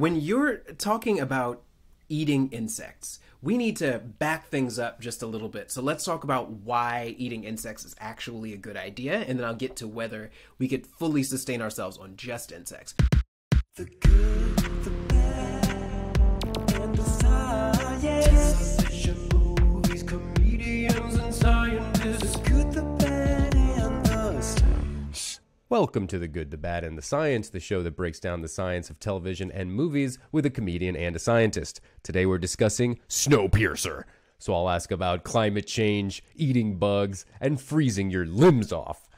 when you're talking about eating insects, we need to back things up just a little bit. So let's talk about why eating insects is actually a good idea, and then I'll get to whether we could fully sustain ourselves on just insects. The good, the bad, Welcome to The Good, the Bad, and the Science, the show that breaks down the science of television and movies with a comedian and a scientist. Today we're discussing Snowpiercer. So I'll ask about climate change, eating bugs, and freezing your limbs off.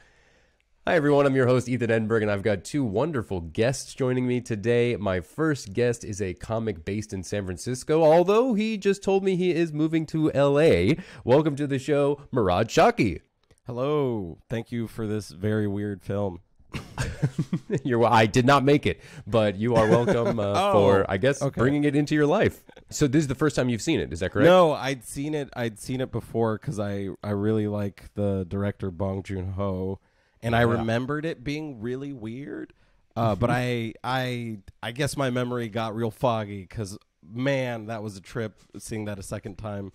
Hi everyone, I'm your host Ethan Edenberg, and I've got two wonderful guests joining me today. My first guest is a comic based in San Francisco, although he just told me he is moving to LA. Welcome to the show, Murahd Shawki. Hello. Thank you for this very weird film. You're, I did not make it, but you are welcome uh, Oh, for, I guess, okay. bringing it into your life. So this is the first time you've seen it, is that correct? No, I'd seen it. I'd seen it before because I I really like the director Bong Joon Ho, and I remembered it being really weird. Uh, but I I I guess my memory got real foggy because man, that was a trip seeing that a second time.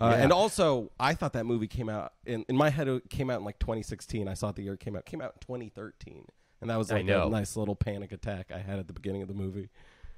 Uh, Yeah. And also, I thought that movie came out in in my head. It came out in like 2016. I saw it the year it came out. It came out in 2013, and that was I like know. a nice little panic attack I had at the beginning of the movie.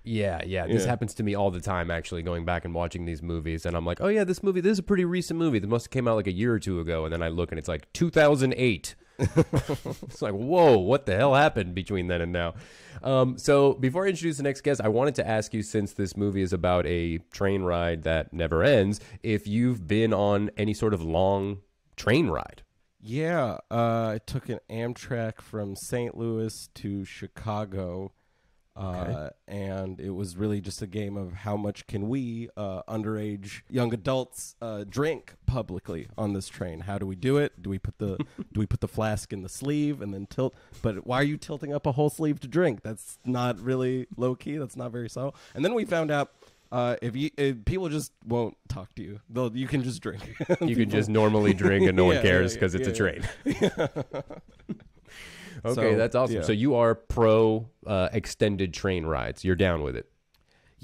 Yeah, yeah. This Yeah. happens to me all the time, actually, going back and watching these movies. And I'm like, oh, yeah, this movie, this is a pretty recent movie. That must have came out like a year or two ago. And then I look and it's like 2008. it's like, whoa, what the hell happened between then and now? Um, so before I introduce the next guest, I wanted to ask you, since this movie is about a train ride that never ends, if you've been on any sort of long train ride. Yeah, uh, I took an Amtrak from St. Louis to Chicago, uh, and it was really just a game of how much can we, uh, underage young adults, uh, drink publicly on this train? How do we do it? Do we put the do we put the flask in the sleeve and then tilt? But why are you tilting up a whole sleeve to drink? That's not really low key. That's not very subtle. And then we found out. Uh, if you if people just won't talk to you, they'll you can just drink. You can just normally drink and no one Yeah, yeah, cares yeah, because it's a yeah, train. Okay, So, that's awesome. yeah. So you are pro uh, extended train rides. You're down with it.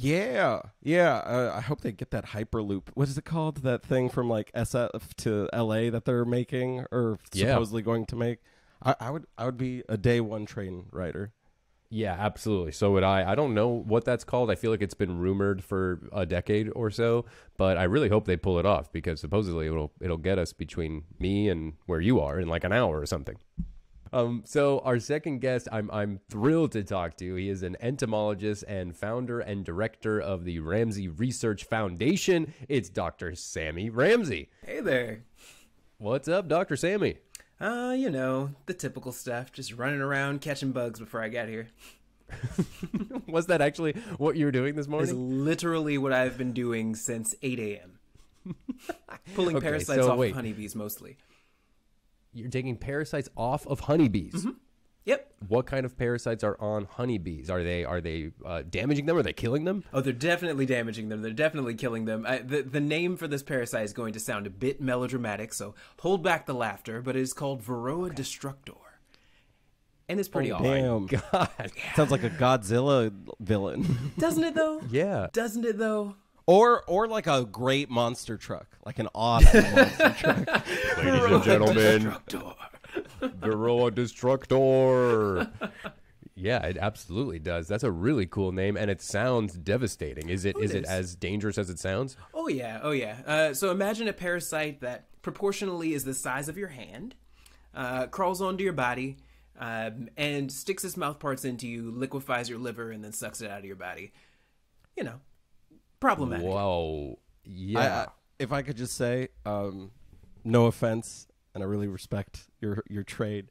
Yeah, yeah. Uh, I hope they get that hyperloop. What is it called? That thing from like SF to LA that they're making or Yeah. supposedly going to make. I, I would, I would be a day one train rider. Yeah, absolutely. So would I. I don't know what that's called. I feel like it's been rumored for a decade or so, but I really hope they pull it off because supposedly it'll it'll get us between me and where you are in like an hour or something. Um, so our second guest, I'm I'm thrilled to talk to. He is an entomologist and founder and director of the Ramsey Research Foundation. It's Dr. Sammy Ramsey. Hey there. What's up, Dr. Sammy? Uh, you know, the typical stuff, just running around catching bugs before I got here. Was that actually what you were doing this Is morning? literally what I've been doing since 8 a.m. Pulling Okay, parasites so off wait. honeybees mostly. You're taking parasites off of honeybees. Yep. what kind of parasites are on honeybees? Are they are they uh, damaging them? Are they killing them? Oh, they're definitely damaging them. They're definitely killing them. I, the the name for this parasite is going to sound a bit melodramatic, so hold back the laughter. But it is called Varroa destructor, and it's pretty awesome. Damn, God, sounds like a Godzilla villain, doesn't it? Though, yeah. doesn't it? Though. Or or like a great monster truck, like an awesome monster truck. Ladies and gentlemen, Varroa Destructor. Yeah, it absolutely does. That's a really cool name, and it sounds devastating. Is it? Oh, is it it is. as dangerous as it sounds? Oh yeah, oh yeah. Uh, so imagine a parasite that proportionally is the size of your hand, uh, crawls onto your body, um, and sticks its mouth parts into you, liquefies your liver, and then sucks it out of your body. You know, problematic. Whoa. I, Yeah. I, if I could just say, um, no offense, and I really respect your your trade.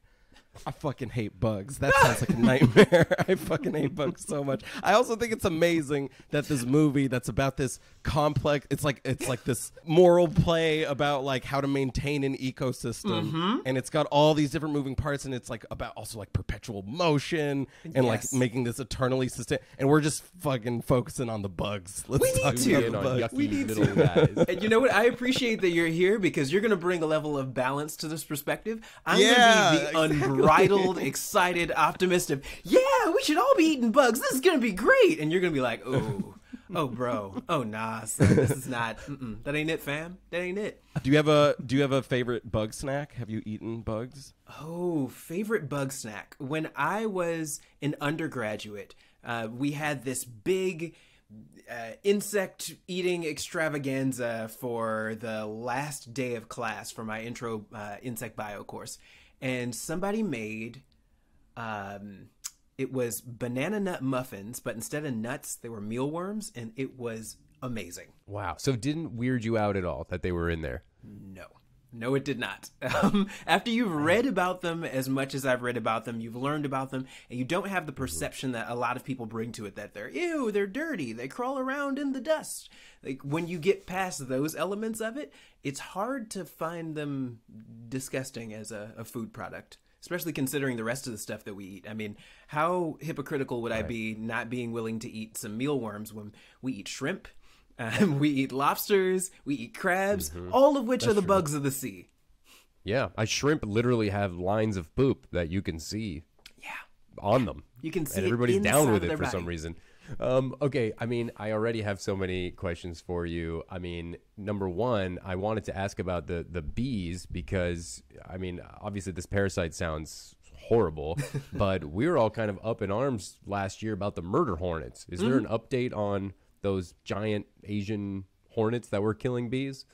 I fucking hate bugs. That sounds like a nightmare. I fucking hate bugs so much. I also think it's amazing that this movie that's about this complex it's like it's like this moral play about like how to maintain an ecosystem mm-hmm. and it's got all these different moving parts and it's like about also like perpetual motion and Yes. like making this eternally sustain and we're just fucking focusing on the bugs. Let's We need talk to. about In the on bugs. yucky We need little to. guys. And you know what? I appreciate that you're here because you're going to bring a level of balance to this perspective. I'm Yeah, going to be the exactly. Unbridled, excited, optimistic. Yeah, we should all be eating bugs. This is gonna be great. And you're gonna be like, oh, oh, bro, oh, nah, son, this is not. Mm-mm. That ain't it, fam. That ain't it. Do you have a Do you have a favorite bug snack? Have you eaten bugs? Oh, favorite bug snack. When I was an undergraduate, uh, we had this big uh, insect eating extravaganza for the last day of class for my intro uh, insect bio course. And somebody made, um, it was banana nut muffins, but instead of nuts, they were mealworms, and it was amazing. Wow. So it didn't weird you out at all that they were in there? No. It did not. Um, after you've read about them as much as I've read about them, you've learned about them, and you don't have the perception that a lot of people bring to it that they're, ew, they're dirty, they crawl around in the dust. Like, when you get past those elements of it, it's hard to find them disgusting as a, a food product. Especially considering the rest of the stuff that we eat. I mean, how hypocritical would I be not being willing to eat some mealworms when we eat shrimp, um, we eat lobsters, we eat crabs, all of which are the bugs of the sea. Yeah. I shrimp literally have lines of poop that you can see Yeah. on them. You can see and everybody's down with it for some reason. Um, okay, I mean, I already have so many questions for you. I mean, number one, I wanted to ask about the the bees because I mean, obviously this parasite sounds horrible, but we were all kind of up in arms last year about the murder hornets. Is there an Mm-hmm. update on those giant Asian hornets that were killing bees?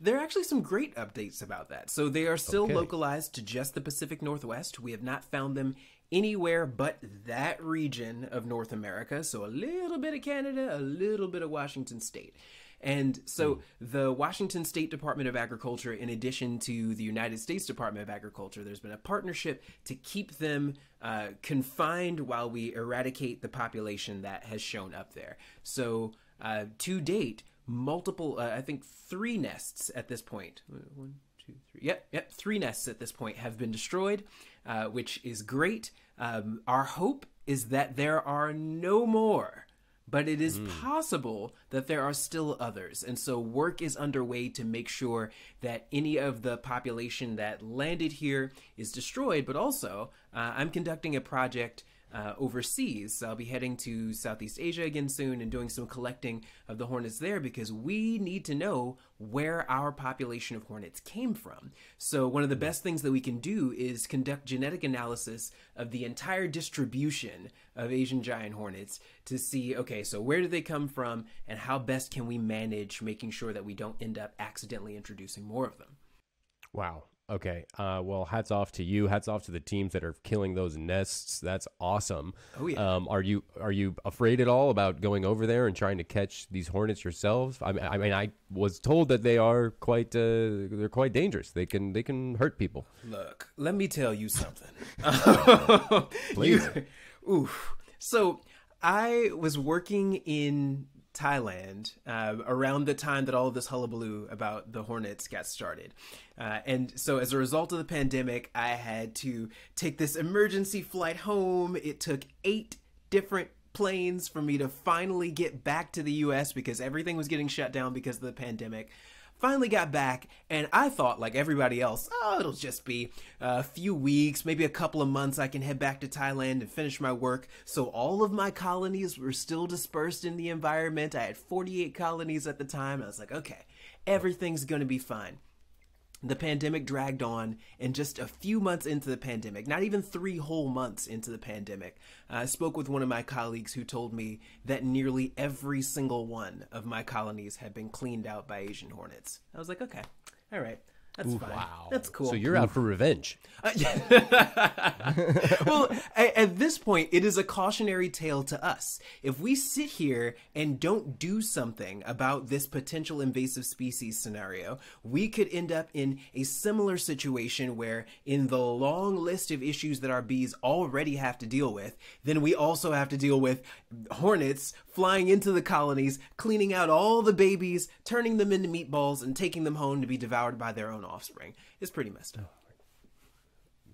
There are actually some great updates about that. So they are still Okay. localized to just the Pacific Northwest. We have not found them anywhere but that region of North America. So a little bit of Canada, a little bit of Washington State. And so the Washington State Department of Agriculture, in addition to the United States Department of Agriculture, there's been a partnership to keep them uh, confined while we eradicate the population that has shown up there. So uh, to date, multiple, uh, I think three nests at this point. One, two, three. Yep, yep. Three nests at this point have been destroyed, uh, which is great. Um, our hope is that there are no more but it is possible that there are still others. And so work is underway to make sure that any of the population that landed here is destroyed. But also, uh, I'm conducting a project. Uh, overseas, so I'll be heading to Southeast Asia again soon and doing some collecting of the hornets there because we need to know where our population of hornets came from. So, one of the best things that we can do is conduct genetic analysis of the entire distribution of Asian giant hornets to see okay, so where do they come from and how best can we manage making sure that we don't end up accidentally introducing more of them. Wow. Okay. Uh, well, hats off to you. Hats off to the teams that are killing those nests. That's awesome. Oh, yeah. Um, are you are you afraid at all about going over there and trying to catch these hornets yourselves? I mean, I mean, I was told that they are quite uh, they're quite dangerous. They can they can hurt people. Look, let me tell you something. You- oof. So I was working in Thailand uh, around the time that all of this hullabaloo about the Hornets got started. Uh, and so, as a result of the pandemic, I had to take this emergency flight home. It took eight different planes for me to finally get back to the US because everything was getting shut down because of the pandemic. Finally got back, and I thought, like everybody else, oh, it'll just be a few weeks, maybe a couple of months. I can head back to Thailand and finish my work. So, all of my colonies were still dispersed in the environment. I had 48 colonies at the time. I was like, okay, everything's gonna be fine. The pandemic dragged on, and just a few months into the pandemic, not even three whole months into the pandemic, uh, I spoke with one of my colleagues who told me that nearly every single one of my colonies had been cleaned out by Asian hornets. I was like, okay, all right, that's fine. Wow. That's cool. So you're out for revenge. Uh, well, at, at this point, it is a cautionary tale to us. If we sit here and don't do something about this potential invasive species scenario, we could end up in a similar situation where, in the long list of issues that our bees already have to deal with, then we also have to deal with hornets flying into the colonies, cleaning out all the babies, turning them into meatballs, and taking them home to be devoured by their own offspring. is pretty messed up.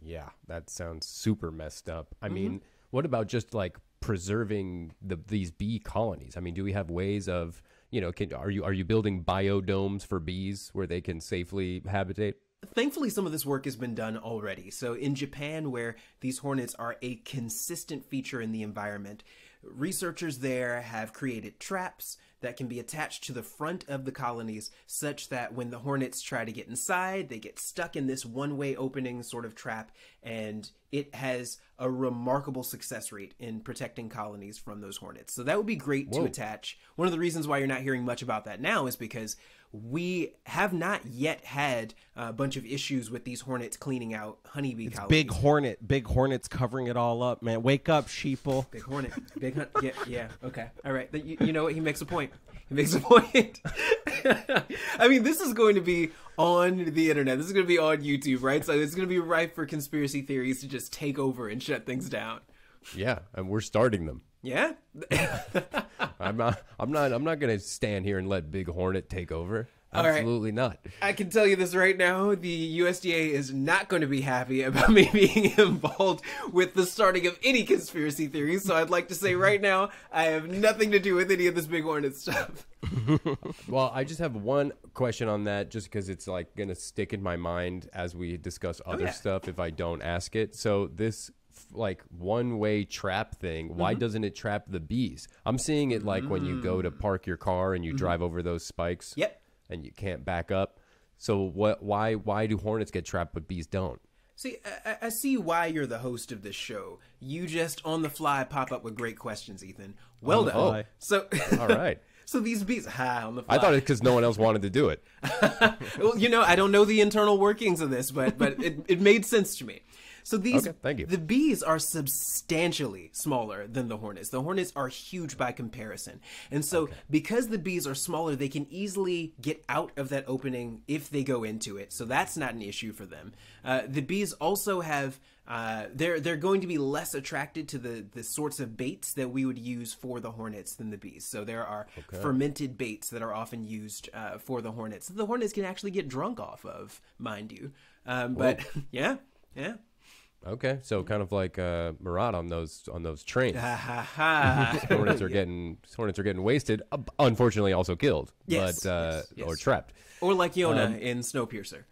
Yeah, that sounds super messed up. Mm-hmm. I mean, what about just like preserving the these bee colonies? I mean, do we have ways of you know, can, are you are you building biodomes for bees where they can safely habitate? thankfully some of this work has been done already. So in Japan, where these hornets are a consistent feature in the environment, researchers there have created traps that can be attached to the front of the colonies such that when the hornets try to get inside, they get stuck in this one-way opening sort of trap and it has a remarkable success rate in protecting colonies from those hornets. So that would be great to attach. One of the reasons why you're not hearing much about that now is because we have not yet had a bunch of issues with these hornets cleaning out honeybee colonies. Big hornet, big hornets covering it all up, man. Wake up, sheeple. Big hornet. Big hun- yeah, yeah. Okay. All right. You, you know what? He makes a point. He makes a point. I mean, this is going to be on the internet. This is going to be on YouTube, right? So it's going to be ripe for conspiracy theories to just take over and shut things down. Yeah, and we're starting them. Yeah. I'm not. I'm not. I'm not going to stand here and let Big Hornet take over. All right. Absolutely not. I can tell you this right now: the USDA is not going to be happy about me being involved with the starting of any conspiracy theories. So I'd like to say right now, I have nothing to do with any of this big hornet stuff. Well, I just have one question on that, just because it's like going to stick in my mind as we discuss oh, other yeah. stuff if I don't ask it. So this like one way trap thing why mm-hmm. doesn't it trap the bees i'm seeing it like when you go to mm. park your car and you mm-hmm. drive over those spikes Yep. and you can't back up so what why why do hornets get trapped but bees don't See, I, I- see why you're the host of this show. You just on the fly pop up with great questions, Ethan. Well done. fly. So, all right so these bees, ha, on the fly. i thought it because no one else wanted to do it well, you know, I don't know the internal workings of this, but but it, it made sense to me. So these, Okay, thank you. the bees are substantially smaller than the hornets. The hornets are huge by comparison, and so because the bees are smaller, they can easily get out of that opening if they go into it. So that's not an issue for them. Uh, the bees also have. Uh, they're they're going to be less attracted to the the sorts of baits that we would use for the hornets than the bees. So there are fermented baits that are often used uh, for the hornets. The hornets can actually get drunk off of, mind you. Um, but yeah, yeah. Okay so kind of like uh Murahd on those on those trains hornets are getting hornets are getting wasted uh, unfortunately also killed Yes, but uh yes, yes. or trapped or like Yona Um, in Snowpiercer.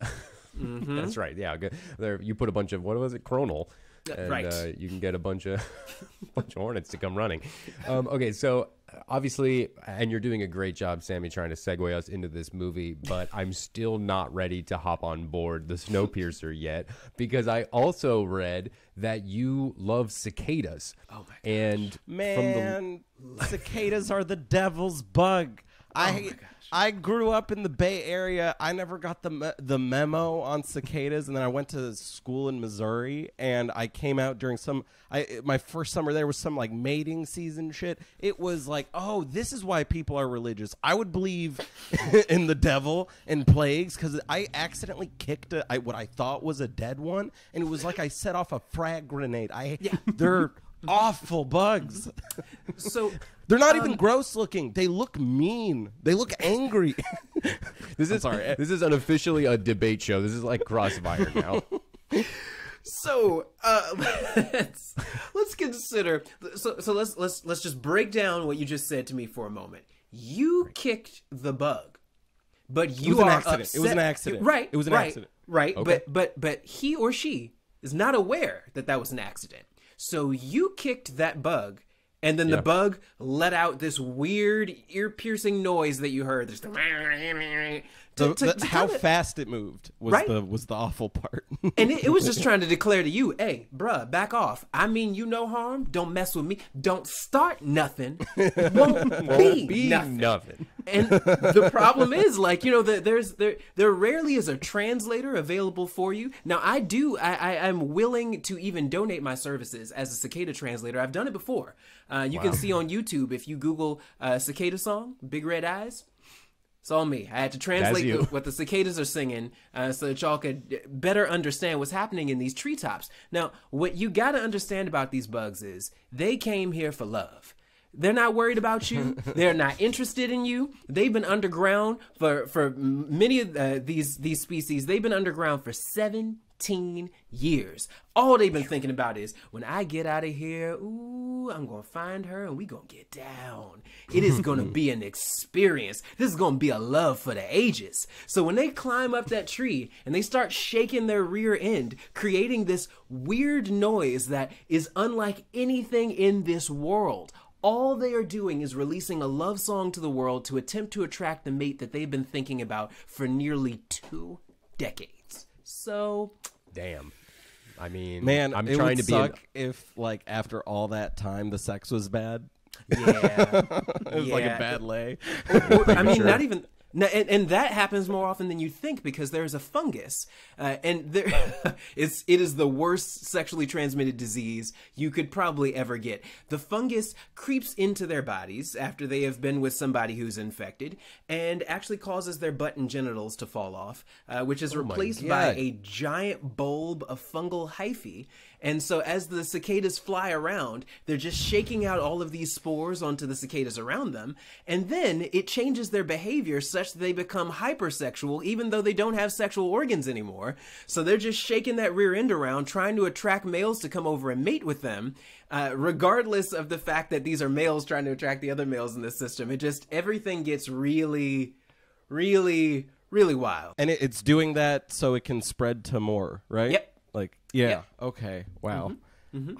That's right. Yeah, there you put a bunch of what was it, kronole, and right. uh, you can get a bunch of bunch of hornets to come running. Um, okay, so obviously, and you're doing a great job, Sammy, trying to segue us into this movie. But I'm still not ready to hop on board the Snowpiercer yet because I also read that you love cicadas. Oh my And from the Man, cicadas are the devil's bug. I oh I grew up in the Bay Area. I never got the me- the memo on cicadas, and then I went to school in Missouri, and I came out during some. I my first summer there was some like mating season shit. It was like, oh, this is why people are religious. I would believe in the devil and plagues because I accidentally kicked a, I, what I thought was a dead one, and it was like I set off a frag grenade. I they're awful bugs. So They're not even gross looking. They look mean. They look angry. this is sorry. this is unofficially a debate show. This is like Crossfire now. so uh, let's let's consider. So so let's let's let's just break down what you just said to me for a moment. You kicked the bug, but you was an are accident. It was an accident. Right. It was an right, accident. Right. Okay. But but but he or she is not aware that that was an accident. So you kicked that bug. And then Yeah. the bug let out this weird ear-piercing noise that you heard. To- The- to- the- to how fast it moved was Right. the was the awful part. And it, it was just trying to declare to you, hey, bruh, back off. I mean you no harm. Don't mess with me. Don't start nothing. Won't, be, Be nothing. nothing. And the problem is, like, you know, the, there's there there rarely is a translator available for you. Now, I do, I, I I'm willing to even donate my services as a cicada translator. I've done it before. Uh, you can see on YouTube if you Google uh, cicada song, Big Red Eyes. It's all me. I had to translate the, what the cicadas are singing uh, so that y'all could better understand what's happening in these treetops. Now, what you got to understand about these bugs is they came here for love. They're not worried about you. They're not interested in you. They've been underground for for many of uh, these these species. They've been underground for seventeen 17 years. All they've been thinking about is when I get out of here, ooh, I'm gonna find her and we gonna get down. It is gonna be an experience. This is gonna be a love for the ages. So when they climb up that tree and they start shaking their rear end, creating this weird noise that is unlike anything in this world. All they are doing is releasing a love song to the world to attempt to attract the mate that they've been thinking about for nearly two decades. So, Damn. I mean, Man, I'm it trying would to be. an- suck if, like, after all that time, the sex was bad. yeah. It was like a bad lay. I mean, not even. No, and, and that happens more often than you think because there's a fungus, uh, and there, it's it is the worst sexually transmitted disease you could probably ever get. The fungus creeps into their bodies after they have been with somebody who's infected, and actually causes their butt and genitals to fall off, uh, which is replaced by a giant bulb of fungal hyphae. And so, as the cicadas fly around, they're just shaking out all of these spores onto the cicadas around them. And then it changes their behavior such that they become hypersexual, even though they don't have sexual organs anymore. So, they're just shaking that rear end around, trying to attract males to come over and mate with them, uh, regardless of the fact that these are males trying to attract the other males in the system. It just, everything gets really, really, really wild. And it's doing that so it can spread to more, right? Yep. Like, yeah. Okay. Wow.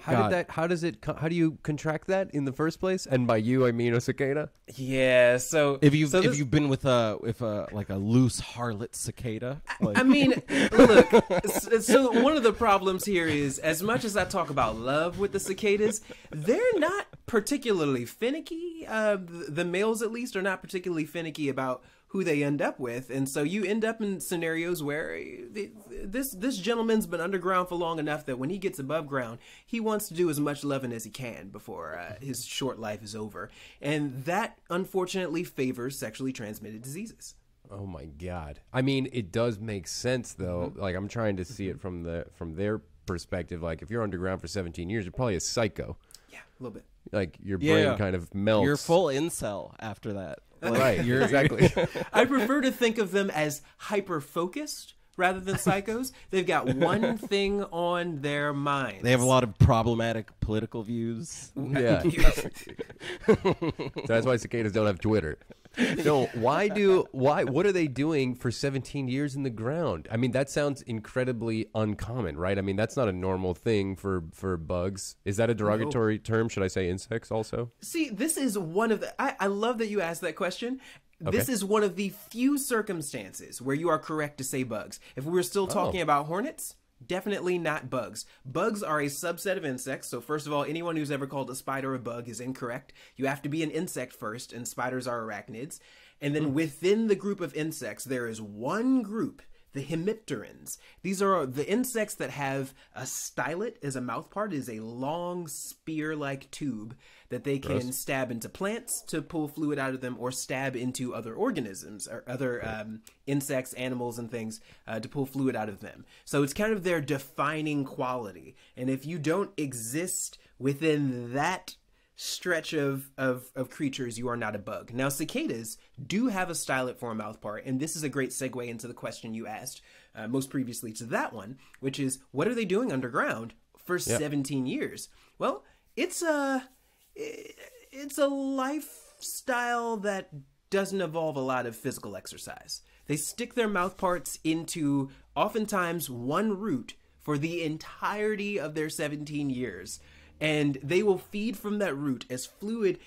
How God. did that? How does it? How do you contract that in the first place? And by you, I mean a cicada. Yeah, so If you've so if this- you've been with a if a like a loose harlot cicada, like, I mean, look. So one of the problems here is, as much as I talk about love with the cicadas, they're not particularly finicky. Uh, the males, at least, are not particularly finicky about who they end up with, and so you end up in scenarios where this this gentleman's been underground for long enough that when he gets above ground, he wants to do as much loving as he can before uh, his short life is over, and that unfortunately favors sexually transmitted diseases. Oh my god. I mean, it does make sense though. Mm-hmm. Like I'm trying to see it from the from their perspective. Like if you're underground for 17 years, you're probably a psycho. Yeah, a little bit. Like your Yeah. brain kind of melts. you're full incel after that. Like, right. You're exactly. I prefer to think of them as hyper focused rather than psychos. They've got one thing on their mind. They have a lot of problematic political views. yeah. So that's why cicadas don't have Twitter. No, why do why what are they doing for 17 years in the ground? I mean, that sounds incredibly uncommon, right? I mean, that's not a normal thing for for bugs. Is that a derogatory term? Should I say insects also? See, this is one of the. I, I love that you asked that question. This is one of the few circumstances where you are correct to say bugs. If we were still oh. talking about hornets, definitely not bugs. Bugs are a subset of insects. So, first of all, anyone who's ever called a spider a bug is incorrect. You have to be an insect first, and spiders are arachnids. And then hmm. within the group of insects, there is one group the hemipterans. These are the insects that have a stylet as a mouthpart. It is a long spear-like tube that they can stab into plants to pull fluid out of them, or stab into other organisms or other um, insects, animals, and things uh, to pull fluid out of them. So it's kind of their defining quality. And if you don't exist within that stretch of, of, of creatures, you are not a bug. Now, cicadas do have a stylet for a mouthpart, and this is a great segue into the question you asked uh, most previously to that one, which is what are they doing underground for 17 years? Well, it's a it's a lifestyle that doesn't involve a lot of physical exercise. They stick their mouthparts into oftentimes one root for the entirety of their 17 years and they will feed from that root as fluid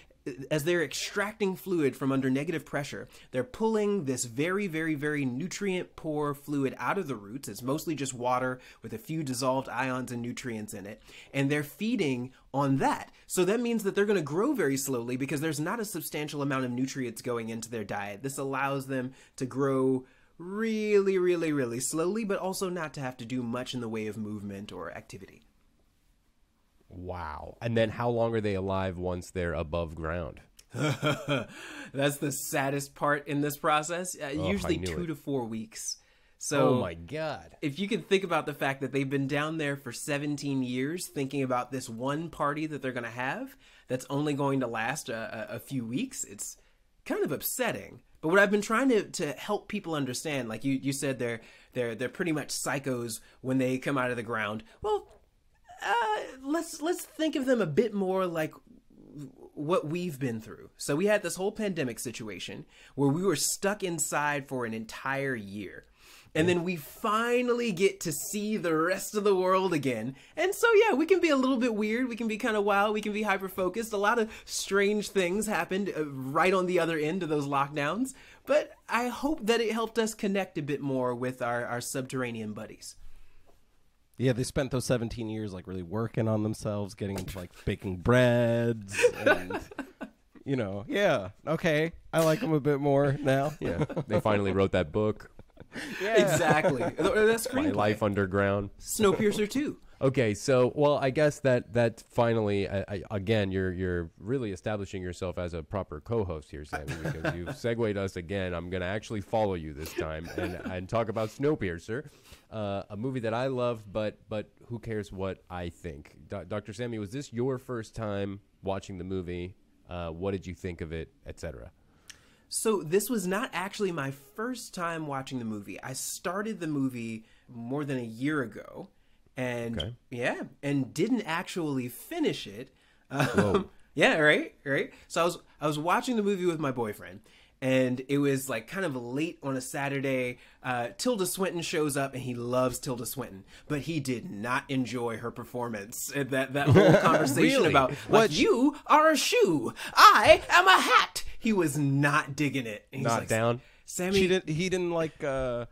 as they're extracting fluid from under negative pressure they're pulling this very very very nutrient poor fluid out of the roots. It's mostly just water with a few dissolved ions and nutrients in it and they're feeding on that. So that means that they're going to grow very slowly because there's not a substantial amount of nutrients going into their diet. This allows them to grow really really really slowly but also not to have to do much in the way of movement or activity Wow. And then how long are they alive once they're above ground? That's the saddest part in this process. Uh, usually Oh, knew two it. to four weeks. So, oh my god. if you can think about the fact that they've been down there for 17 years thinking about this one party that they're going to have that's only going to last a, a, a few weeks, it's kind of upsetting. But what I've been trying to, to help people understand, like you, you said, they're they're they're pretty much psychos when they come out of the ground. Well, uh, let's let's think of them a bit more like what we've been through. So we had this whole pandemic situation where we were stuck inside for an entire year. And then we finally get to see the rest of the world again. And so, yeah, we can be a little bit weird. We can be kind of wild. We can be hyper focused. A lot of strange things happened uh, right on the other end of those lockdowns. But I hope that it helped us connect a bit more with our, our subterranean buddies. Yeah, they spent those 17 years like really working on themselves, getting into like baking breads and you know, yeah, okay. I like them a bit more now. Yeah, they finally wrote that book, Yeah. Exactly. Uh, That's My Life Underground. Snowpiercer 2. Okay, so well, I guess that that finally, I, I, again, you're you're really establishing yourself as a proper co-host here, Sammy, because you've segued us again. I'm gonna actually follow you this time and and talk about Snowpiercer, uh, a movie that I love, but but who cares what I think? Do- Dr. Sammy, was this your first time watching the movie? Uh, what did you think of it, etc.? So this was not actually my first time watching the movie. I started the movie more than a year ago, and Okay. yeah, and didn't actually finish it. Um, yeah, right, right. So I was I was watching the movie with my boyfriend, and it was like kind of late on a Saturday. Uh, Tilda Swinton shows up, and he loves Tilda Swinton, but he did not enjoy her performance. And that that whole conversation Really? about like you are a shoe, I am a hat. He was not digging it. Not like, down? Sammy. She didn't he didn't like uh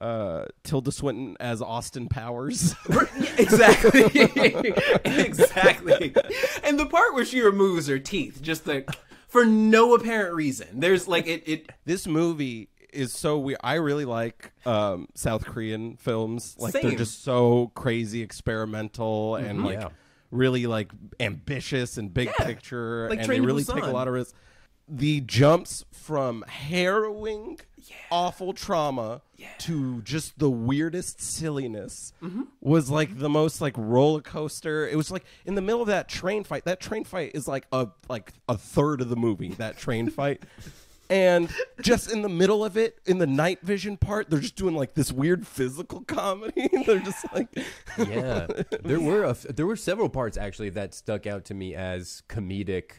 uh Tilda Swinton as Austin Powers. Exactly. exactly. And the part where she removes her teeth, just like for no apparent reason. There's like it. it this movie is so weird. I really like um, South Korean films. Like Same. Mm-hmm. they're just so crazy experimental and like Yeah. really like ambitious and big Yeah. picture Like and Train they to really take a lot of risks. The jumps from harrowing awful trauma to just the weirdest silliness Mm-hmm. was like the most like roller coaster. It was like in the middle of that train fight. That train fight is like a like a third of the movie. That train fight. And just in the middle of it, in the night vision part, they're just doing like this weird physical comedy. they're just like, yeah there were a f- there were several parts actually that stuck out to me as comedic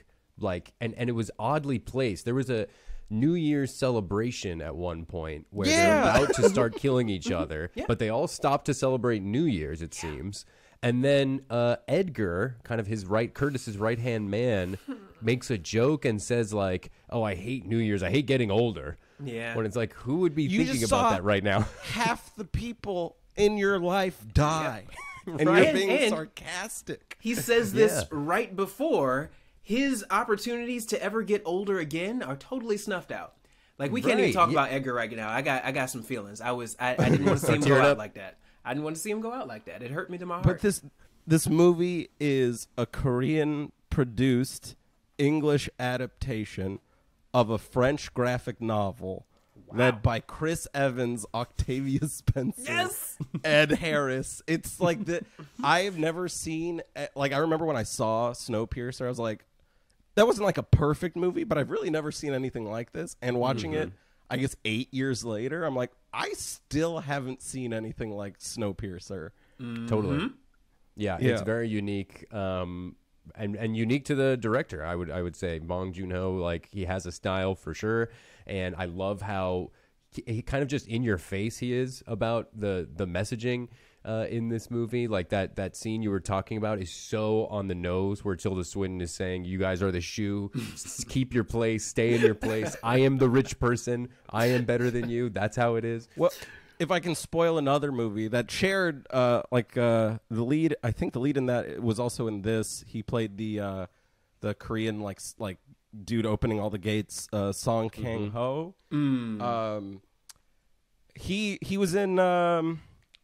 like and and it was oddly placed there was a new year's celebration at one point where Yeah. they're about to start killing each other but they all stop to celebrate new year's it seems and then uh, Edgar, kind of his right, Curtis's right hand man, makes a joke and says like, "Oh, I hate New Year's. I hate getting older." Yeah. When it's like, who would be You thinking about that right now? half the people in your life die. And Right. you're being And- sarcastic. he says this Yeah. right before his opportunities to ever get older again are totally snuffed out. Like we can't even talk yeah. about Edgar right now. I got I got some feelings. I was I, I didn't want to see him go out like that. I didn't want to see him go out like that. It hurt me to my heart. But this this movie is a Korean produced English adaptation of a French graphic novel led by Chris Evans, Octavia Spencer, Yes! Ed Harris. It's like the I've never seen eh, like I remember when I saw Snowpiercer, I was like that wasn't like a perfect movie, but I've really never seen anything like this. And watching it, I guess eight years later, I'm like, I still haven't seen anything like Snowpiercer. Totally. Yeah, it's very unique. Um, and, and unique to the director, I would I would say Bong Joon Ho. Like he has a style for sure, and I love how he, he kind of just in your face he is about the the messaging uh, in this movie. Like that that scene you were talking about is so on the nose, where Tilda Swinton is saying, "You guys are the shoe. Keep your place. Stay in your place. I am the rich person. I am better than you. That's how it is." Well, if I can spoil another movie that shared, uh, like uh, the lead, I think the lead in that was also in this. He played the uh, the Korean like like dude opening all the gates, uh, Song Kang Ho. Um, he he was in um,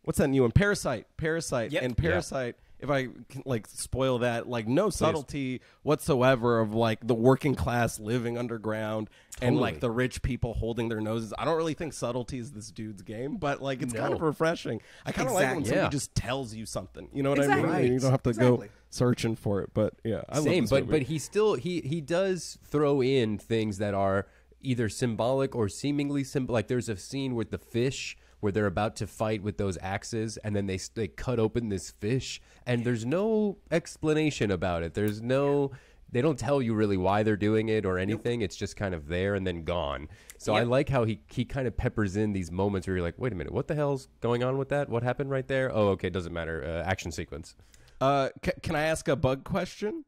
what's that new one? Parasite. Parasite Yep. and Parasite. If I can like spoil that, like no subtlety whatsoever of like the working class living underground and like the rich people holding their noses. I don't really think subtlety is this dude's game, but like it's kind of refreshing. I kind of like when Exactly. somebody Yeah. just tells you something. You know what I Exactly. mean? You don't have to Exactly. go searching for it. But yeah, I love Same, but movie. but he still he he does throw in things that are either symbolic or seemingly symbol. Like there's a scene with the fish where they're about to fight with those axes, and then they they cut open this fish, and there's no explanation about it. There's no. They don't tell you really why they're doing it or anything. It's just kind of there and then gone. So I Yep. like how he he kind of peppers in these moments where you're like, wait a minute, what the hell's going on with that? What happened right there? Oh, okay, doesn't matter. Uh, action sequence. Uh, ca can I ask a bug question?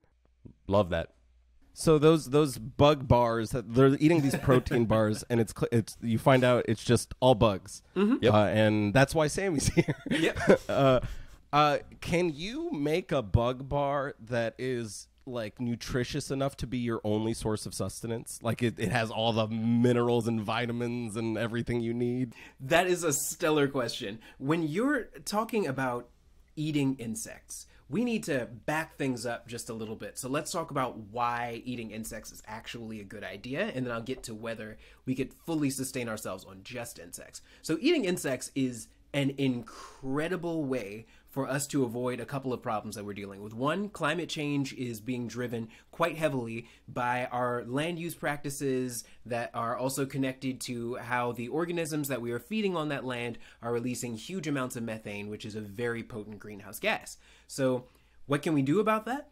Love that. So those those bug bars that they're eating these protein bars, and it's cl- it's you find out it's just all bugs, Yep. uh, and that's why Sammy's here. Yep. uh, uh, can you make a bug bar that is like nutritious enough to be your only source of sustenance? Like it, it has all the minerals and vitamins and everything you need. That is a stellar question. When you're talking about eating insects, we need to back things up just a little bit. So let's talk about why eating insects is actually a good idea, and then I'll get to whether we could fully sustain ourselves on just insects. So, eating insects is an incredible way for us to avoid a couple of problems that we're dealing with. One, climate change is being driven quite heavily by our land use practices that are also connected to how the organisms that we are feeding on that land are releasing huge amounts of methane, which is a very potent greenhouse gas. So, what can we do about that?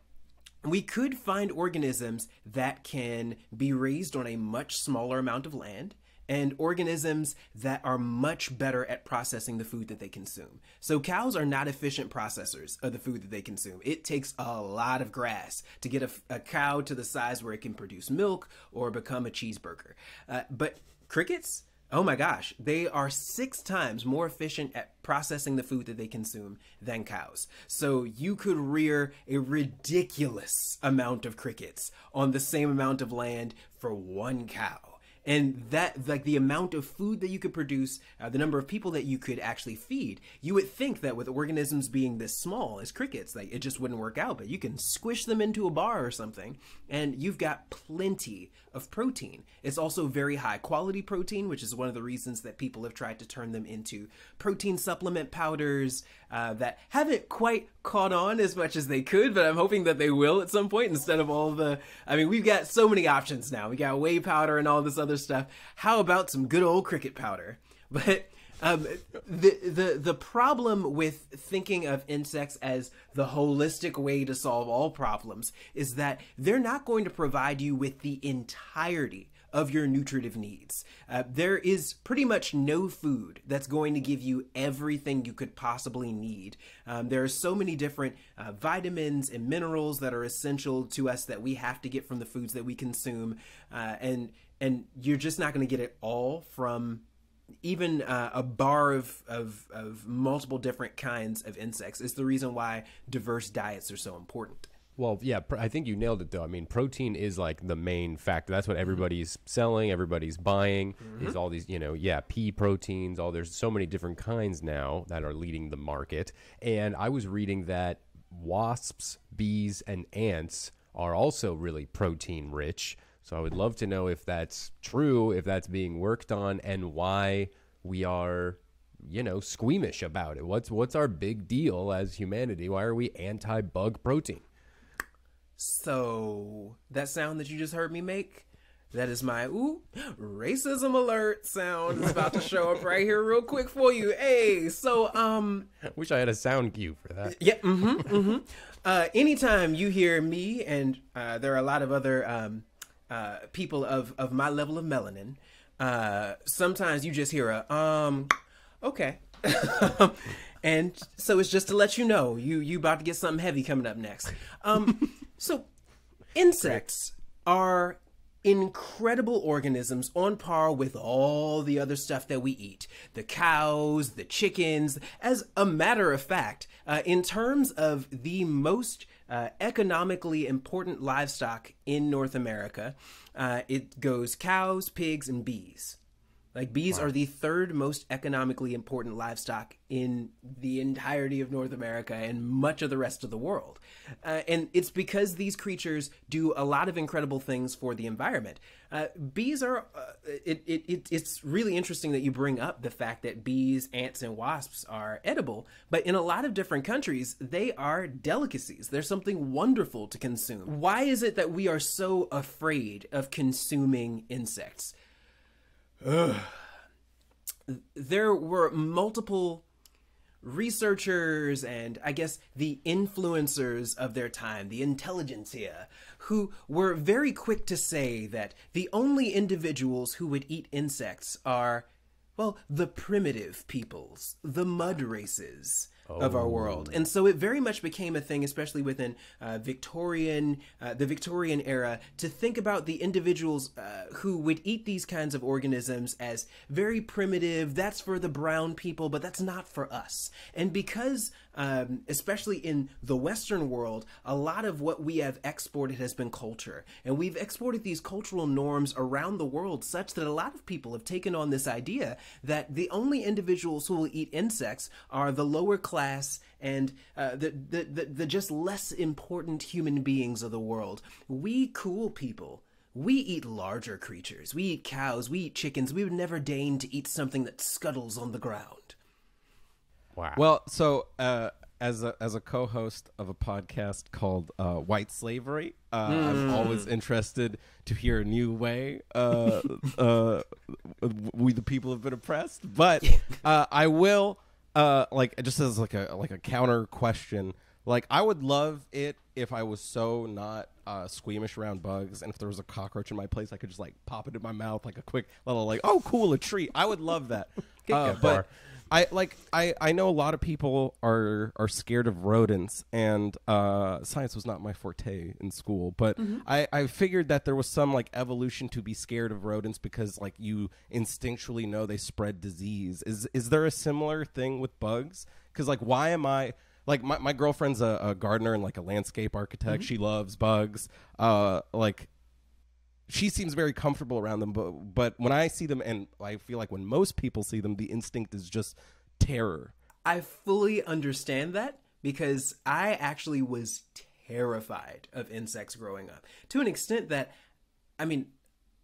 we could find organisms that can be raised on a much smaller amount of land and organisms that are much better at processing the food that they consume. So cows are not efficient processors of the food that they consume. It takes a lot of grass to get a, a cow to the size where it can produce milk or become a cheeseburger. Uh, but crickets, Oh my gosh, they are six times more efficient at processing the food that they consume than cows. So you could rear a ridiculous amount of crickets on the same amount of land for one cow. And that, like the amount of food that you could produce, uh, the number of people that you could actually feed, you would think that with organisms being this small as crickets, like it just wouldn't work out. But you can squish them into a bar or something, and you've got plenty of protein. It's also very high quality protein, which is one of the reasons that people have tried to turn them into protein supplement powders uh, that haven't quite caught on as much as they could, but I'm hoping that they will at some point instead of all the. I mean, we've got so many options now. We got whey powder and all this other stuff. How about some good old cricket powder? But um, the the the problem with thinking of insects as the holistic way to solve all problems is that they're not going to provide you with the entirety of your nutritive needs. Uh, there is pretty much no food that's going to give you everything you could possibly need. Um, there are so many different uh, vitamins and minerals that are essential to us that we have to get from the foods that we consume, uh, and and you're just not going to get it all from even uh, a bar of, of, of multiple different kinds of insects is the reason why diverse diets are so important. Well, yeah, pr- I think you nailed it though. I mean, protein is like the main factor. That's Mm-hmm. what everybody's selling, everybody's buying. Is all these, you know, yeah, pea proteins. All there's so many different kinds now that are leading the market. And I was reading that wasps, bees, and ants are also really protein rich. So I would love to know if that's true, if that's being worked on, and why we are you know squeamish about it. What's what's our big deal as humanity? Why are we anti bug protein? So, that sound that you just heard me make, that is my ooh, racism alert sound is about to show up right here real quick for you. Hey, so um Wish I had a sound cue for that. Yeah. Mm-hmm. Mm-hmm. Uh, anytime you hear me, and uh, there are a lot of other um, uh, people of of my level of melanin, uh, sometimes you just hear a um, okay. and so it's just to let you know you you about to get something heavy coming up next. Um, so insects are incredible organisms on par with all the other stuff that we eat the cows, the chickens. As a matter of fact, uh, in terms of the most uh, economically important livestock in North America, uh, it goes cows, pigs, and bees. Like bees are the third most economically important livestock in the entirety of North America and much of the rest of the world. Uh, and it's because these creatures do a lot of incredible things for the environment. Uh, bees are, uh, it, it, it, it's really interesting that you bring up the fact that bees, ants, and wasps are edible, but in a lot of different countries, they are delicacies. They're something wonderful to consume. Why is it that we are so afraid of consuming insects? There were multiple researchers and I guess the influencers of their time, the intelligentsia, who were very quick to say that the only individuals who would eat insects are, well, the primitive peoples, the mud races. Of our world, and so it very much became a thing, especially within uh, Victorian, uh, the Victorian era, to think about the individuals uh, who would eat these kinds of organisms as very primitive. That's for the brown people, but that's not for us. And because, um, especially in the Western world, a lot of what we have exported has been culture, and we've exported these cultural norms around the world such that a lot of people have taken on this idea that the only individuals who will eat insects are the lower class and uh, the, the, the the just less important human beings of the world. We cool people. We eat larger creatures. We eat cows. We eat chickens. We would never deign to eat something that scuttles on the ground. Wow. Well, so uh, as a as a co-host of a podcast called uh, White Slavery, uh, I'm always interested to hear a new way uh, uh, we the people have been oppressed. But uh, I will uh, like just as like a like a counter question. Like I would love it if I was so not uh, squeamish around bugs, and if there was a cockroach in my place, I could just like pop it in my mouth like a quick little like, oh, cool, a treat. I would love that. Uh, but. I like I I know a lot of people are are scared of rodents, and uh, science was not my forte in school. But I I figured that there was some like evolution to be scared of rodents because like you instinctually know they spread disease. Is is there a similar thing with bugs? Because like why am I like my, my girlfriend's a, a gardener and like a landscape architect. She loves bugs. Uh, like she seems very comfortable around them but but when i see them and i feel like when most people see them the instinct is just terror I fully understand that because I actually was terrified of insects growing up to an extent that, I mean,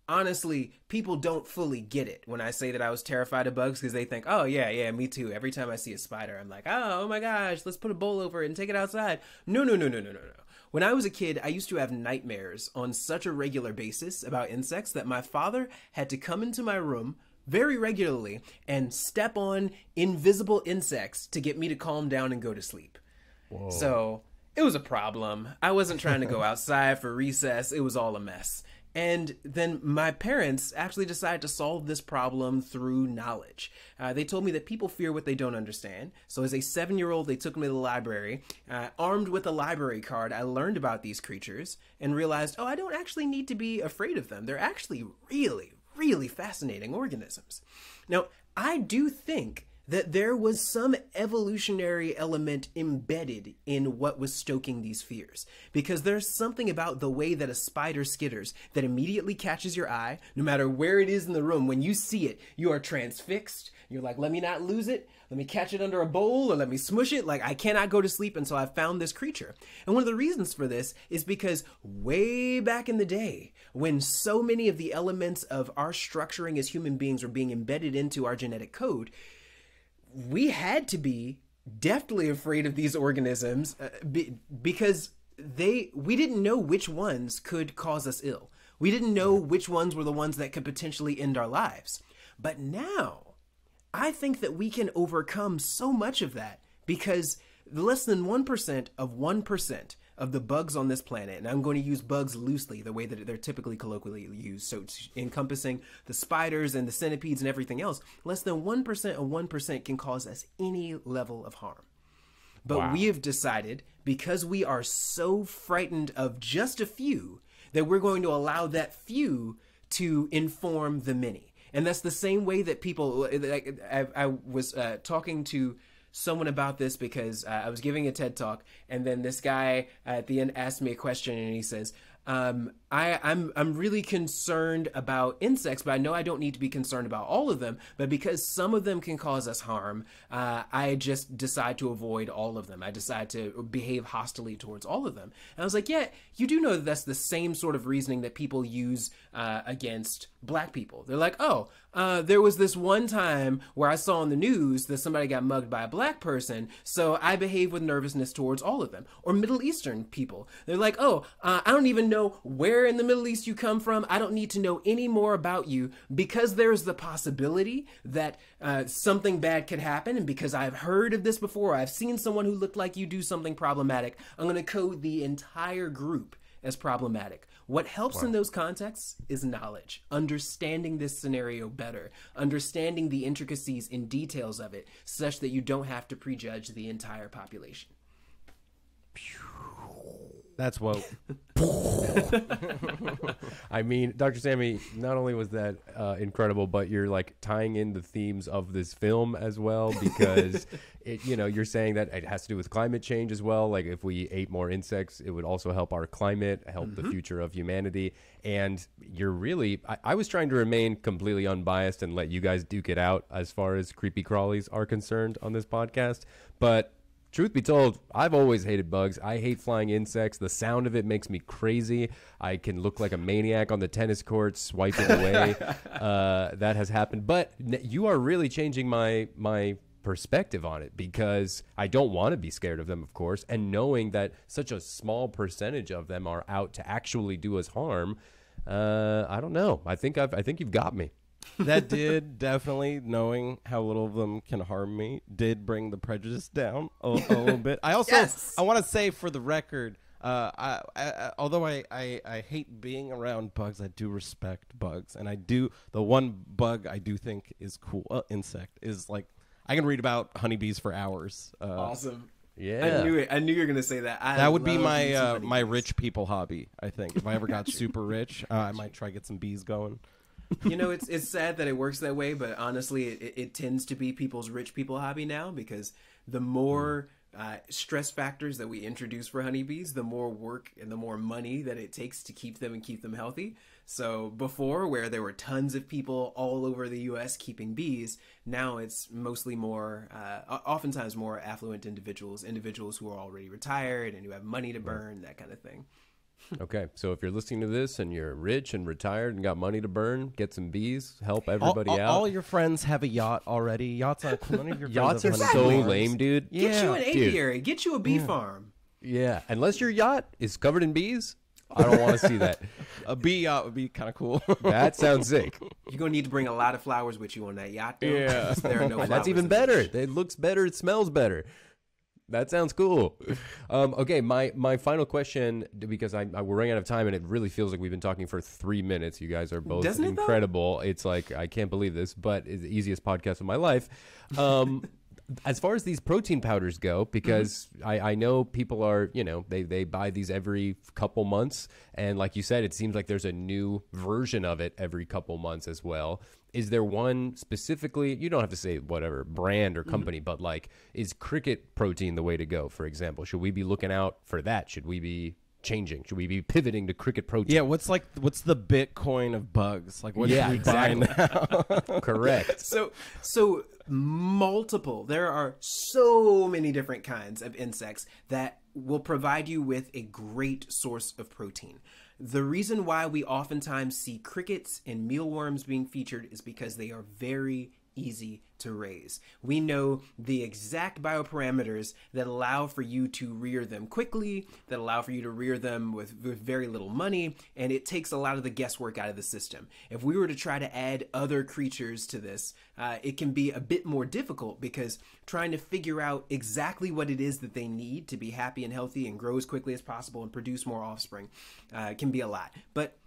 honestly, people don't fully get it when I say that I was terrified of bugs because they think, oh, yeah, yeah, me too. Every time I see a spider, I'm like, oh, oh my gosh, let's put a bowl over it and take it outside. No, no, no, no, no, no, no. When I was a kid, I used to have nightmares on such a regular basis about insects that my father had to come into my room very regularly and step on invisible insects to get me to calm down and go to sleep. So it was a problem. I wasn't trying to go outside for recess, it was all a mess. And then my parents actually decided to solve this problem through knowledge. Uh, they told me that people fear what they don't understand. So, as a seven year old, they took me to the library. Uh, armed with a library card, I learned about these creatures and realized, oh, I don't actually need to be afraid of them. They're actually really, really fascinating organisms. Now, I do think that there was some evolutionary element embedded in what was stoking these fears. Because there's something about the way that a spider skitters that immediately catches your eye, no matter where it is in the room. When you see it, you are transfixed. You're like, let me not lose it. Let me catch it under a bowl or let me smush it. Like, I cannot go to sleep until I've found this creature. And one of the reasons for this is because way back in the day, when so many of the elements of our structuring as human beings were being embedded into our genetic code, we had to be deftly afraid of these organisms uh, be, because they we didn't know which ones could cause us ill. We didn't know which ones were the ones that could potentially end our lives. But now, I think that we can overcome so much of that because less than 1% of 1% of the bugs on this planet, and I'm going to use bugs loosely, the way that they're typically colloquially used, so it's encompassing the spiders and the centipedes and everything else, less than 1% of 1% can cause us any level of harm. But Wow. we have decided, because we are so frightened of just a few, that we're going to allow that few to inform the many. And that's the same way that people. Like, I, I was uh, talking to someone about this because uh, I was giving a TED talk, and then this guy at the end asked me a question, and he says, um, I, I'm I'm really concerned about insects, but I know I don't need to be concerned about all of them. But because some of them can cause us harm, uh, I just decide to avoid all of them. I decide to behave hostily towards all of them. And I was like, yeah, you do know that that's the same sort of reasoning that people use uh, against black people. They're like, oh, uh, there was this one time where I saw on the news that somebody got mugged by a black person, so I behave with nervousness towards all of them. Or Middle Eastern people. They're like, oh, uh, I don't even know where where in the Middle East you come from. I don't need to know any more about you because there's the possibility that uh, something bad could happen. And because I've heard of this before, I've seen someone who looked like you do something problematic, I'm going to code the entire group as problematic. What helps in those contexts is knowledge, understanding this scenario better, understanding the intricacies and details of it, such that you don't have to prejudge the entire population. That's what. I mean, Dr. Sammy, not only was that uh, incredible, but you're like tying in the themes of this film as well because it, you know, you're saying that it has to do with climate change as well. Like if we ate more insects, it would also help our climate, help the future of humanity. And you're really, I, I was trying to remain completely unbiased and let you guys duke it out as far as creepy crawlies are concerned on this podcast. But Truth be told, I've always hated bugs. I hate flying insects. The sound of it makes me crazy. I can look like a maniac on the tennis court, swiping away. uh, that has happened. But you are really changing my my perspective on it because I don't want to be scared of them, of course, and knowing that such a small percentage of them are out to actually do us harm. Uh, I don't know. I think I've I think you've got me. That did definitely knowing how little of them can harm me did bring the prejudice down a, a little bit. I also Yes. I want to say for the record, uh, I, I, I although I, I I hate being around bugs, I do respect bugs, and I do the one bug I do think is cool. Uh, insect is like I can read about honeybees for hours. Uh, Awesome. Yeah. I knew it. I knew you were gonna say that. I That would be my uh, my rich people hobby. I think if I ever got super rich, uh, I might try to get some bees going. You know, it's it's sad that it works that way, but honestly, it, it, it tends to be people's rich people hobby now because the more uh, stress factors that we introduce for honeybees, the more work and the more money that it takes to keep them and keep them healthy. So before, where there were tons of people all over the U.S. keeping bees, now it's mostly more, uh, oftentimes more affluent individuals, individuals who are already retired and who have money to burn, that kind of thing. Okay, so if you're listening to this and you're rich and retired and got money to burn, get some bees, help everybody all, out. all your friends have a yacht already. Yachts are. None of your Yachts are so honeybees. lame, dude. Get you an dude. apiary, get you a bee farm. Yeah, unless your yacht is covered in bees, I don't want to see that. A bee yacht would be kind of cool. That sounds sick. You're gonna need to bring a lot of flowers with you on that yacht. Though, Yeah. 'cause there are no That's even better. It looks better. It smells better. That sounds cool. Um, okay, my my final question because I, I we're running out of time and it really feels like we've been talking for three minutes. You guys are both Doesn't it, incredible. It's like I can't believe this, but it's the easiest podcast of my life. Um, as far as these protein powders go, because I, I know people are you know they they buy these every couple months, and like you said, it seems like there's a new version of it every couple months as well is there one specifically you don't have to say whatever brand or mm-hmm. company but like is cricket protein the way to go for example should we be looking out for that should we be changing should we be pivoting to cricket protein yeah, what's like what's the Bitcoin of bugs? Like what Yeah, should we buy now? correct So, so multiple. There are so many different kinds of insects that will provide you with a great source of protein. The reason why we oftentimes see crickets and mealworms being featured is because they are very easy to raise. We know the exact bioparameters that allow for you to rear them quickly, that allow for you to rear them with, with very little money, and it takes a lot of the guesswork out of the system. If we were to try to add other creatures to this, uh, it can be a bit more difficult because trying to figure out exactly what it is that they need to be happy and healthy and grow as quickly as possible and produce more offspring uh, can be a lot. But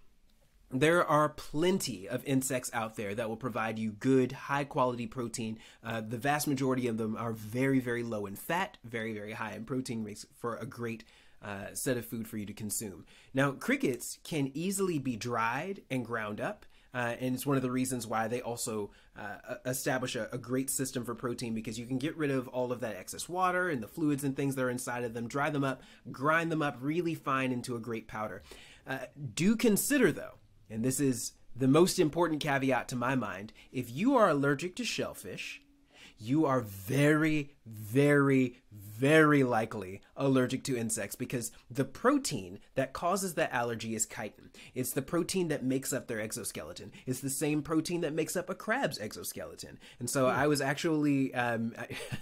there are plenty of insects out there that will provide you good, high quality protein. Uh, the vast majority of them are very, very low in fat, very, very high in protein, makes for a great uh, set of food for you to consume. Now, crickets can easily be dried and ground up. Uh, and it's one of the reasons why they also uh, establish a, a great system for protein because you can get rid of all of that excess water and the fluids and things that are inside of them, dry them up, grind them up really fine into a great powder. Uh, do consider, though, and this is the most important caveat to my mind. If you are allergic to shellfish, you are very, very, very likely allergic to insects because the protein that causes that allergy is chitin. It's the protein that makes up their exoskeleton. It's the same protein that makes up a crab's exoskeleton. And so I was actually um,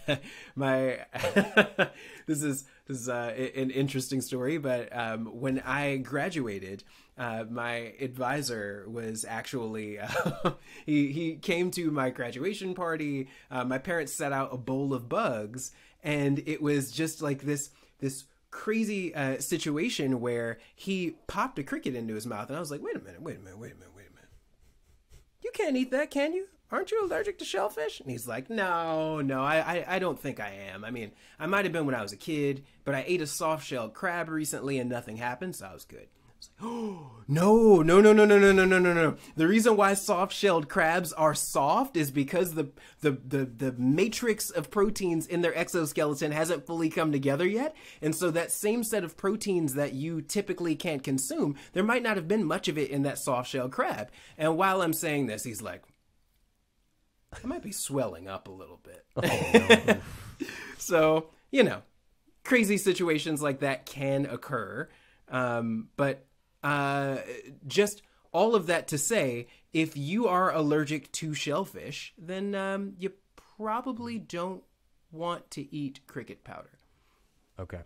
my this is this is uh, an interesting story, but um, when I graduated, uh, my advisor was actually uh, he he came to my graduation party. Uh, my parents set out a bowl of bugs, and it was just like this this crazy uh, situation where he popped a cricket into his mouth, and I was like, wait a minute, wait a minute, wait a minute, wait a minute. You can't eat that, can you? Aren't you allergic to shellfish? And he's like, No, no, I, I, I don't think I am. I mean, I might have been when I was a kid, but I ate a soft shell crab recently and nothing happened, so I was good. I was like, oh, no, no, no, no, no, no, no, no, no, no. The reason why soft shelled crabs are soft is because the, the, the, the matrix of proteins in their exoskeleton hasn't fully come together yet. And so that same set of proteins that you typically can't consume, there might not have been much of it in that soft shelled crab. And while I'm saying this, he's like, I might be swelling up a little bit. so, you know, crazy situations like that can occur. Um, but uh, just all of that to say, if you are allergic to shellfish, then um, you probably don't want to eat cricket powder. Okay.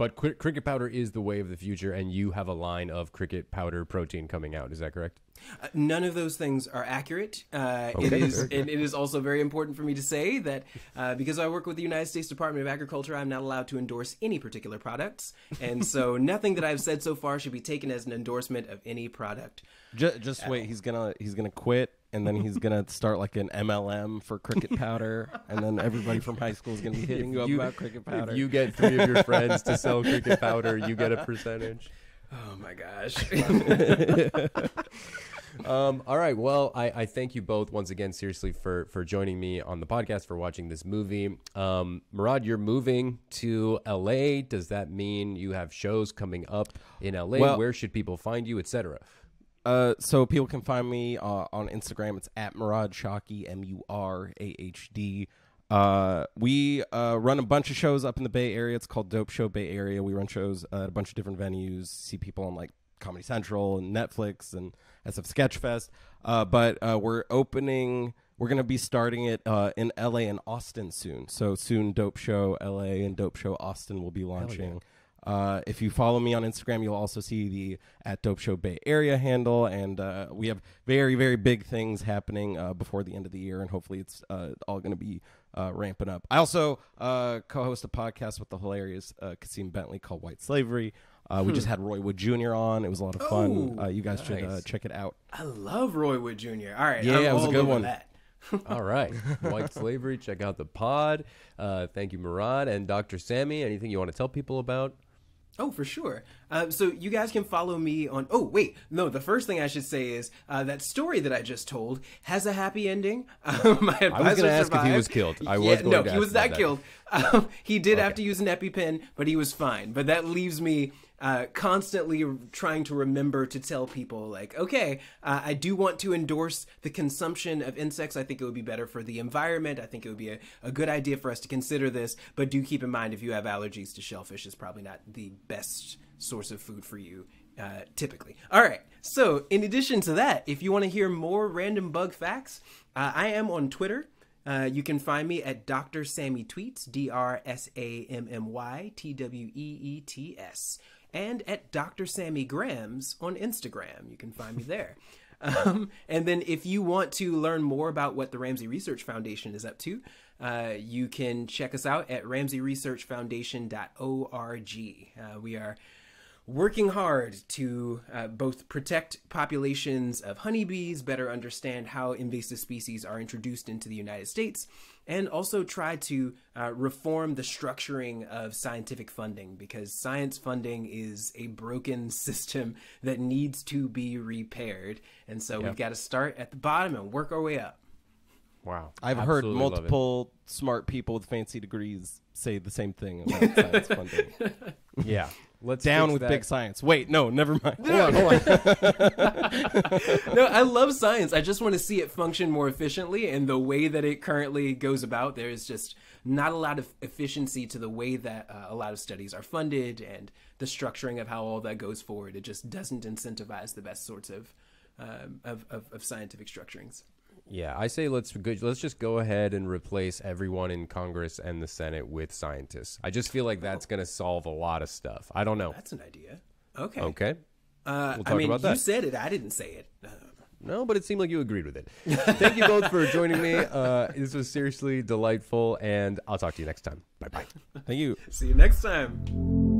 But cri- cricket powder is the way of the future, and you have a line of cricket powder protein coming out. Is that correct? Uh, none of those things are accurate. Uh, Okay. is, and it is also very important for me to say that uh, because I work with the United States Department of Agriculture, I'm not allowed to endorse any particular products, and so nothing that I've said so far should be taken as an endorsement of any product. Just, just wait. He's gonna he's gonna quit, and then he's gonna start like an MLM for cricket powder, and then everybody from high school is gonna be hitting you up about cricket powder. If you get three of your friends to sell cricket powder, you get a percentage. Oh my gosh! Um, all right. Well, I, I thank you both once again, seriously, for for joining me on the podcast for watching this movie. Um, Murahd, you're moving to LA. Does that mean you have shows coming up in LA? Well- Where should people find you, etc.? Uh, so people can find me uh, on Instagram. It's at Murahd Shawki, M U R A H D. Uh, we uh, run a bunch of shows up in the Bay Area. It's called Dope Show Bay Area. We run shows at a bunch of different venues. See people on like Comedy Central and Netflix and SF Sketchfest. Uh, but uh, we're opening. We're gonna be starting it uh, in LA and Austin soon. So soon, Dope Show LA and Dope Show Austin will be launching. Uh, if you follow me on Instagram, you'll also see the at Dope Show Bay Area handle, and uh, we have very, very big things happening uh, before the end of the year, and hopefully it's uh, all going to be uh, ramping up. I also uh, co-host a podcast with the hilarious uh, Kasim Bentley called White Slavery. Uh, we just had Roy Wood Jr. on; it was a lot of fun. Oh, uh, you guys should uh, check it out. I love Roy Wood Jr. All right, Yeah, I'm it was a good one. That. All right. White Slavery. Check out the pod. Uh, thank you, Murahd and Dr. Sammy. Anything you want to tell people about? Oh, for sure. Uh, so you guys can follow me on. Oh, wait, no. The first thing I should say is uh, that story that I just told has a happy ending. Um, my advisor gonna ask if he was killed. I was yeah, going no, to he was not killed. Um, he did have to use an EpiPen, but he was fine. But that leaves me uh, constantly trying to remember to tell people, like, okay, uh, I do want to endorse the consumption of insects. I think it would be better for the environment. I think it would be a, a good idea for us to consider this. But do keep in mind if you have allergies to shellfish, it's probably not the best source of food for you. Uh, typically. All right. So, in addition to that, if you want to hear more random bug facts, uh, I am on Twitter. Uh, you can find me at Dr. Sammy Tweets, D R S A M M Y T W E E T S, and at Dr. Sammy Grams on Instagram. You can find me there. Um, and then, if you want to learn more about what the Ramsey Research Foundation is up to, uh, you can check us out at ramseyresearchfoundation.org. Uh, we are working hard to uh, both protect populations of honeybees, better understand how invasive species are introduced into the United States, and also try to uh, reform the structuring of scientific funding because science funding is a broken system that needs to be repaired. And so we've got to start at the bottom and work our way up. Wow. I've heard Absolutely love it. multiple smart people with fancy degrees say the same thing about science funding. Yeah. Let's down fix with that. big science. Wait, no, never mind. Hold on, hold on. no, I love science. I just want to see it function more efficiently. And the way that it currently goes about, there is just not a lot of efficiency to the way that uh, a lot of studies are funded and the structuring of how all that goes forward. It just doesn't incentivize the best sorts of um, of, of, of scientific structurings. Yeah, I say let's let's just go ahead and replace everyone in Congress and the Senate with scientists. I just feel like that's going to solve a lot of stuff. I don't know. That's an idea. Okay. Okay. Uh, We'll I talk mean, you said it. I didn't say it. Uh, No, but it seemed like you agreed with it. Thank you both for joining me. Uh, this was seriously delightful, and I'll talk to you next time. Bye bye. Thank you. see you next time.